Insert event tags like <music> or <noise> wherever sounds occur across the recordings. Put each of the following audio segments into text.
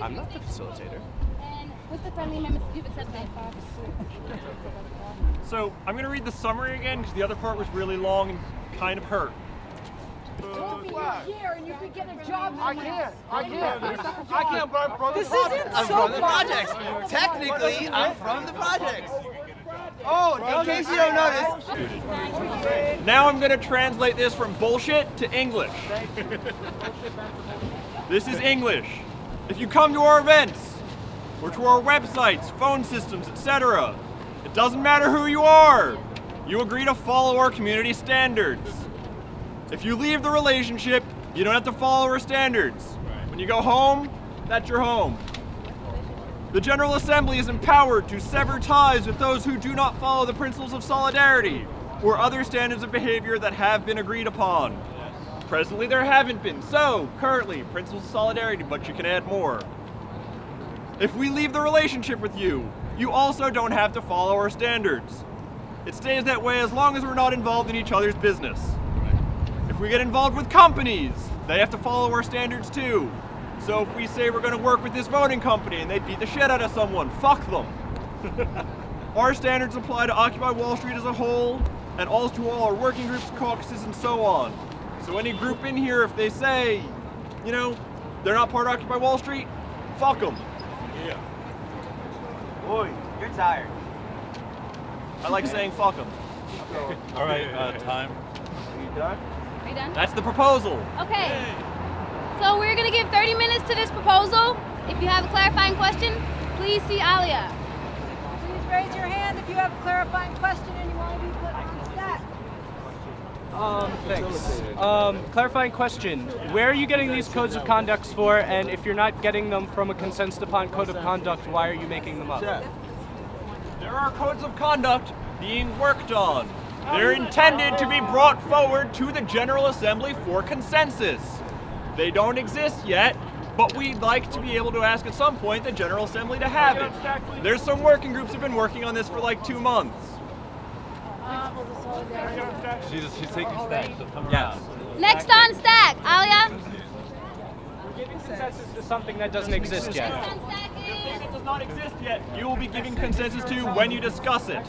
I'm not the facilitator. And with the friendly amendments you've accepted. So I'm going to read the summary again because the other part was really long and kind of hurt. here and you could get a job. I can't. I can't. I can't, but I'm from the This project. isn't I'm so from the far. projects. Technically, I'm from the projects. Oh, in case you don't notice. Now I'm going to translate this from bullshit to English. this is English. If you come to our events, or to our websites, phone systems, etc., it doesn't matter who you are. You agree to follow our community standards. If you leave the relationship, you don't have to follow our standards. When you go home, that's your home. The General Assembly is empowered to sever ties with those who do not follow the principles of solidarity or other standards of behavior that have been agreed upon. Presently, there haven't been, so currently, principles of solidarity, but you can add more. If we leave the relationship with you, you also don't have to follow our standards. It stays that way as long as we're not involved in each other's business. If we get involved with companies, they have to follow our standards too. So if we say we're going to work with this voting company and they beat the shit out of someone, fuck them. <laughs> our standards apply to Occupy Wall Street as a whole, and also to all our working groups, caucuses, and so on. So any group in here, if they say, you know, they're not part of Occupy Wall Street, fuck them. Yeah. Boy, you're tired. I like saying fuck them. <laughs> All right, uh, time. Are you done? Are you done? That's the proposal. Okay. So we're gonna give 30 minutes to this proposal. If you have a clarifying question, please see Alia. Please raise your hand if you have a clarifying question and you want to be put on stack. Um, thanks. Um, clarifying question. Where are you getting these codes of conducts for? And if you're not getting them from a consensus upon code of conduct, why are you making them up? There are codes of conduct being worked on. They're intended to be brought forward to the General Assembly for consensus. They don't exist yet, but we'd like to be able to ask at some point the General Assembly to have it. There's some working groups have been working on this for like two months. She's, she's taking stacks, so come Yes. around. Next on stack, Alia. We're giving consensus to something that doesn't exist yet. Next on stack. It does not exist yet. You will be giving consensus to when you discuss it.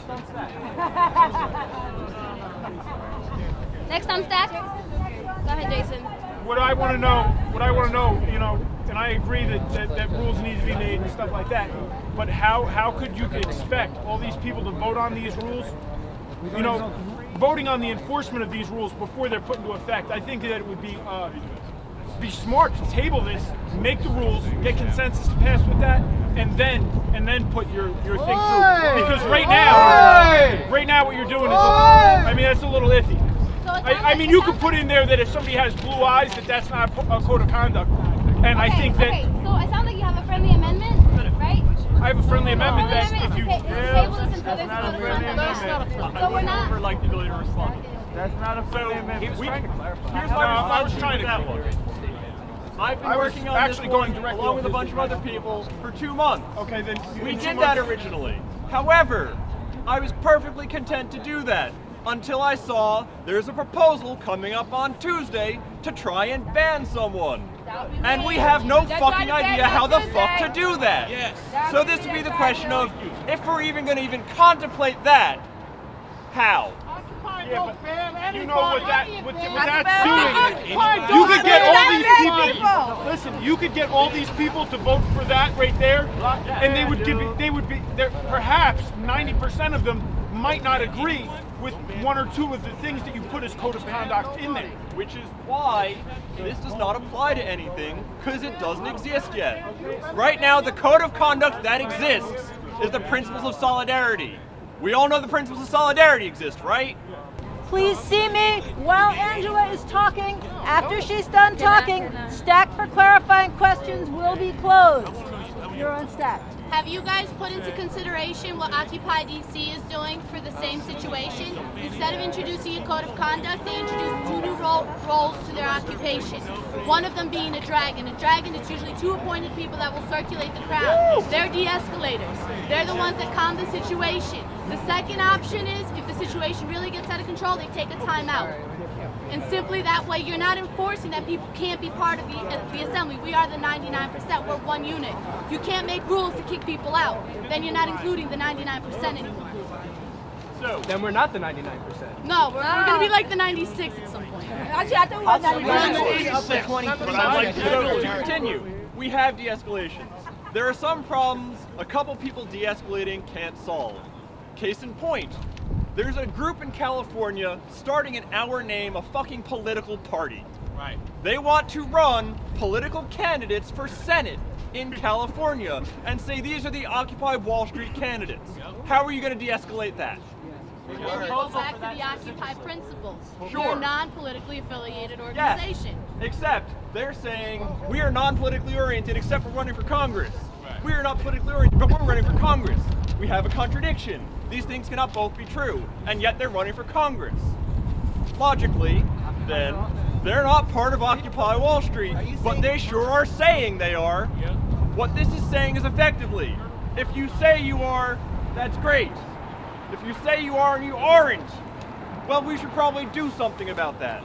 Next on stack. Go ahead, Jason. What I want to know, what I want to know, you know, and I agree that, that, that rules need to be made and stuff like that. But how how could you expect all these people to vote on these rules? You know, voting on the enforcement of these rules before they're put into effect. I think that it would be uh, be smart to table this, make the rules, get consensus to pass with that, and then and then put your your thing through. Because right now, right now what you're doing is, I mean, that's a little iffy. So it sounds I, I mean, you could put in there that if somebody has blue eyes, that that's not a, code of conduct. And I think that Okay, so it sounds like you have a friendly amendment, right? I have a friendly amendment that if you, is to ta- is table this until there's not a friendly amendment. So we're not. Never like the ability to respond. that's not a friendly amendment. We, here's No, I was trying to that one. I've been I working on actually this going directly along with a bunch of other people for two months. Okay, then We did that originally. However, I was perfectly content to do that until I saw there's a proposal coming up on Tuesday to try and ban someone. And we have no They're fucking trying to ban idea how the fuck to do that. Yes. So this would be the question of if we're even going to even contemplate that, how? Yeah, but you know what that what, what that's doing? You could get all these people. people. Listen, you could get all these people to vote for that right there, and they would give. They would be. there- Perhaps 90% of them might not agree with one or two of the things that you put as code of conduct in there. Which is why this does not apply to anything, because it doesn't exist yet. Right now, the code of conduct that exists is the principles of solidarity. We all know the principles of solidarity exist, right? Please see me while Angela is talking. After she's done talking, stack for clarifying questions will be closed. You're unstacked. Have you guys put into consideration what Occupy DC is doing for the same situation? Instead of introducing a code of conduct, they introduced two new role, roles to their occupation. One of them being a dragon. A dragon is usually two appointed people that will circulate the crowd. They're de-escalators. They're the ones that calm the situation. The second option is if the situation really gets out of control, they take a timeout. And simply that way, you're not enforcing that people can't be part of the, uh, the assembly. We are the 99%. We're one unit. You can't make rules to kick people out. Then you're not including the 99% anymore. So, Then we're not the 99%. No, we're, we're going to be like the 96 at some point. Actually, I think we're We're gonna see up to 20 But I'd like to, to continue. We have de-escalation. There are some problems a couple people de-escalating can't solve. Case in point, there's a group in California starting in our name a fucking political party. Right. They want to run political candidates for Senate in California and say these are the Occupy Wall Street candidates. How are you going to de-escalate that? And we go back to the Occupy principles. Sure. We're a non-politically affiliated organization. Yes. Except they're saying we are non-politically oriented except for running for Congress. We are not politically oriented, but we're running for Congress. We have a contradiction. These things cannot both be true, and yet they're running for Congress. Logically, then, they're not part of Occupy Wall Street, but they sure are saying they are. What this is saying is effectively, if you say you are, that's great. If you say you are and you aren't, well, we should probably do something about that.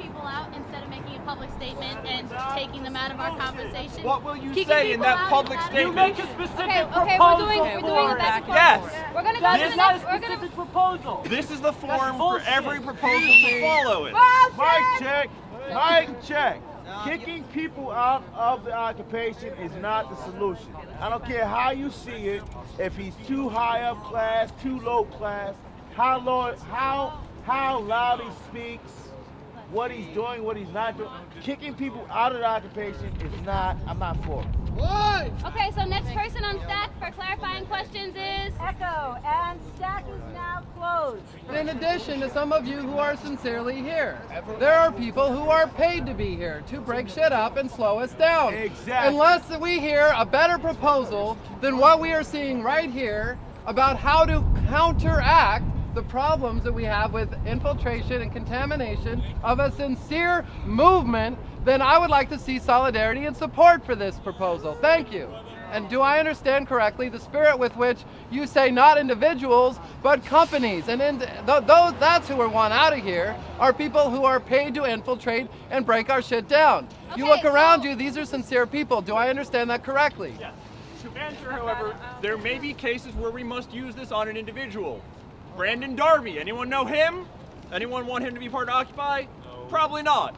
So kicking people out instead of making a public statement and taking them out of our conversation. What will you Kicking say in that public statement? You make a specific Okay, okay, we're proposal doing, we're doing for a back and forth. Yes. We're gonna go That to is the not a next, we're gonna, specific proposal. This is the form for every proposal to follow it. Mic check. Mic check. Kicking people out of the occupation is not the solution. I don't care how you see it. If he's too high up class, too low class, how low, how how loud he speaks, what he's doing, what he's not doing. Kicking people out of the occupation is not. I'm not for it. okay, so next person on stack for clarifying questions is Echo, and stack is now closed. In addition to some of you who are sincerely here, there are people who are paid to be here to break shit up and slow us down. Exactly. Unless we hear a better proposal than what we are seeing right here about how to counteract the problems that we have with infiltration and contamination of a sincere movement, then I would like to see solidarity and support for this proposal. Thank you. And do I understand correctly the spirit with which you say not individuals but companies? And in th- those that's who are want out of here are people who are paid to infiltrate and break our shit down. you look around so- you; these are sincere people. Do I understand that correctly? Yes. To answer, however, there may be cases where we must use this on an individual. Brandon Darby, anyone know him? Anyone want him to be part of Occupy? Probably not.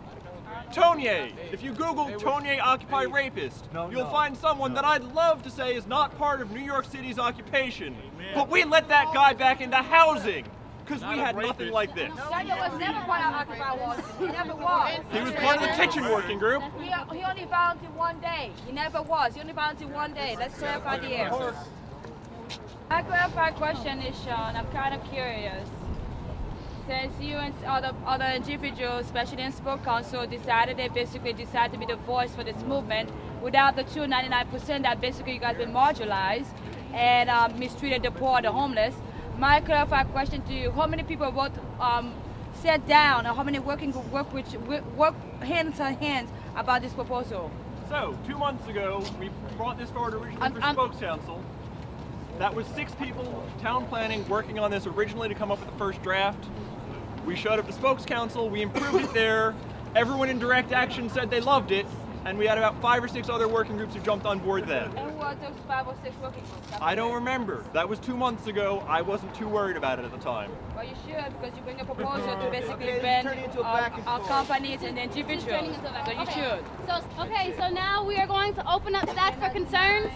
Tonier, if you Google Tonier Occupy Rapist, you'll find someone that I'd love to say is not part of New York City's occupation. But we let that guy back into housing, because we had nothing like this. Daniel was never part of Occupy Wall Street. He never was. He was part of the kitchen working group. He, he only volunteered one day. He never was. He only volunteered one day. Let's clarify the air. My clarified question is, Sean, I'm kind of curious. Since you and other other individuals, especially in Spoke Council, decided they basically decided to be the voice for this movement without the 299% that basically you guys been marginalized and um, mistreated the poor, the homeless. My clarified question to you: How many people wrote, um, sat down, or how many working group work with work hands on hands about this proposal? So, two months ago, we brought this forward originally I'm- for I'm- Spokes Council. That was six people, town planning, working on this originally to come up with the first draft. We showed up to Spokes Council, we improved it there. Everyone in direct action said they loved it, and we had about five or six other working groups who jumped on board then. And who are those five or six working groups? I don't remember. That was two months ago. I wasn't too worried about it at the time. Well, you should because you bring a proposal to basically Okay, this is ban into our, back and our forth. companies and individuals. So you should. So, okay, so now we are going to open up Stack for concerns.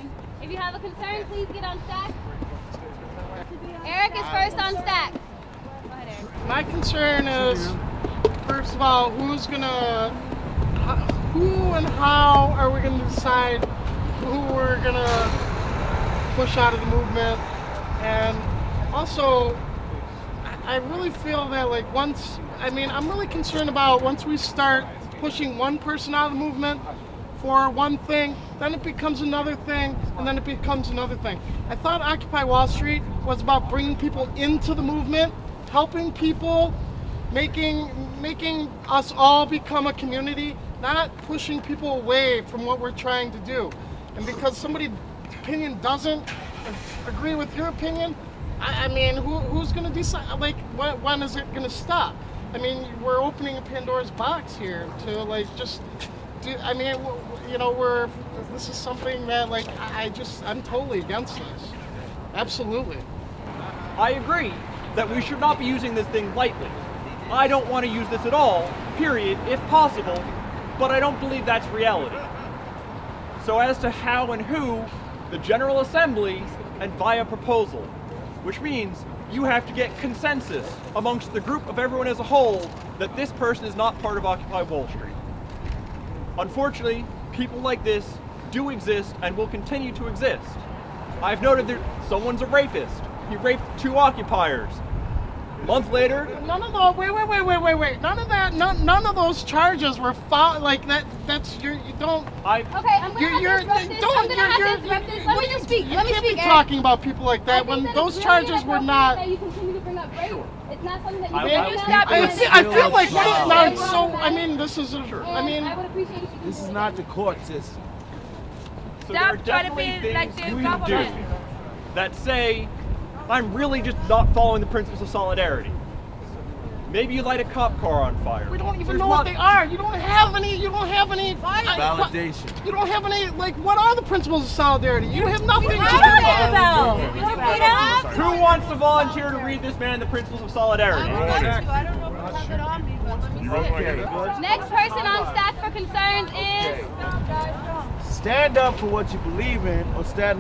If you have a concern, please get on Stack. Eric is first on Stack. My concern is, first of all, who's gonna, who and how are we gonna decide who we're gonna push out of the movement? And also, I really feel that like once, I mean, I'm really concerned about once we start pushing one person out of the movement for one thing, then it becomes another thing, and then it becomes another thing. I thought Occupy Wall Street was about bringing people into the movement, helping people, making making us all become a community, not pushing people away from what we're trying to do. And because somebody's opinion doesn't agree with your opinion, I, I mean, who, who's going to decide? Like, when, when is it going to stop? I mean, we're opening a Pandora's box here to like just. Do, I mean, you know, we're. This is something that like I just I'm totally against this. Absolutely. I agree that we should not be using this thing lightly. I don't want to use this at all, period, if possible, but I don't believe that's reality. So as to how and who, the General Assembly and via proposal, which means you have to get consensus amongst the group of everyone as a whole that this person is not part of Occupy Wall Street. Unfortunately, people like this do exist and will continue to exist. I've noted that someone's a rapist. He raped two occupiers. A month later, None of those. Wait, wait, wait, wait, wait, wait. None of that. None, none of those charges were found. Like that. That's your. You don't. I. Okay, I'm gonna You're, have you're, to this. don't, I'm gonna you're, have you're, this. Let me just speak. You Let me can't speak, be talking about people like that when that those it's charges were not. That you continue to bring up rape. It's not something that you I- bring I up. was now. I, feel, I feel like not- Wow. so. I mean, this is. A, I And mean, I would appreciate if you This is not the court system. So Stop trying to be like the you can do government. that say, I'm really just not following the principles of solidarity. Maybe you light a cop car on fire. we don't even There's know what they are. You don't have any. You don't have any. I- Validation. You don't have any. Like, what are the principles of solidarity? You have nothing. to Talking do. about. Repeat it. Who wants to volunteer to read this man the principles of solidarity? I don't know if I have it on me, but let me see. Next person on staff for concerns is. Stand up for what you believe in, or stand